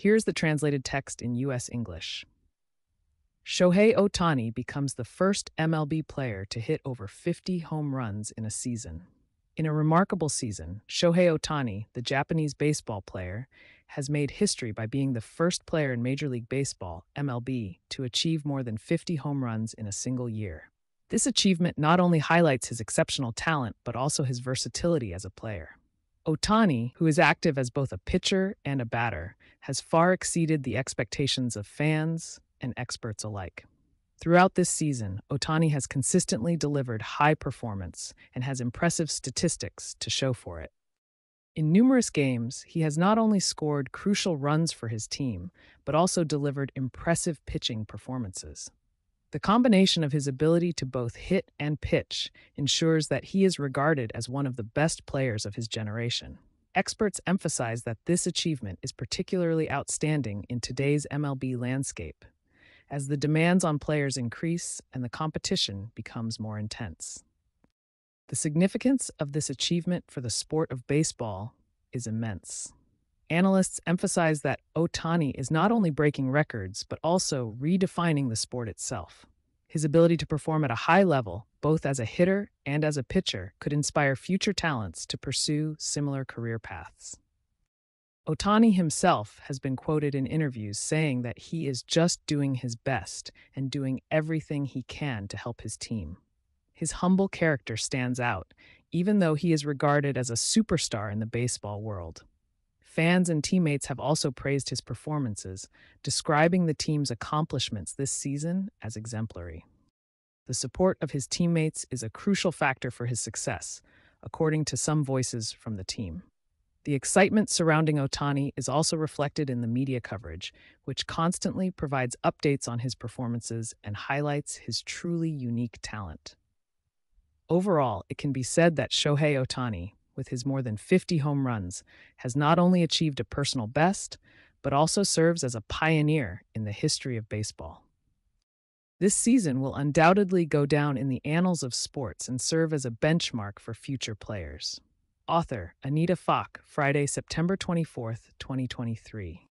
Here's the translated text in U.S. English. Shohei Ohtani becomes the first MLB player to hit over 50 home runs in a season. In a remarkable season, Shohei Ohtani, the Japanese baseball player, has made history by being the first player in Major League Baseball, MLB, to achieve more than 50 home runs in a single year. This achievement not only highlights his exceptional talent, but also his versatility as a player. Ohtani, who is active as both a pitcher and a batter, has far exceeded the expectations of fans and experts alike. Throughout this season, Ohtani has consistently delivered high performance and has impressive statistics to show for it. In numerous games, he has not only scored crucial runs for his team, but also delivered impressive pitching performances. The combination of his ability to both hit and pitch ensures that he is regarded as one of the best players of his generation. Experts emphasize that this achievement is particularly outstanding in today's MLB landscape, as the demands on players increase and the competition becomes more intense. The significance of this achievement for the sport of baseball is immense. Analysts emphasize that Ohtani is not only breaking records, but also redefining the sport itself. His ability to perform at a high level, both as a hitter and as a pitcher, could inspire future talents to pursue similar career paths. Ohtani himself has been quoted in interviews saying that he is just doing his best and doing everything he can to help his team. His humble character stands out, even though he is regarded as a superstar in the baseball world. Fans and teammates have also praised his performances, describing the team's accomplishments this season as exemplary. The support of his teammates is a crucial factor for his success, according to some voices from the team. The excitement surrounding Ohtani is also reflected in the media coverage, which constantly provides updates on his performances and highlights his truly unique talent. Overall, it can be said that Shohei Ohtani, with his more than 50 home runs, has not only achieved a personal best, but also serves as a pioneer in the history of baseball. This season will undoubtedly go down in the annals of sports and serve as a benchmark for future players. Author Anita Faake, Friday, September 24th, 2023.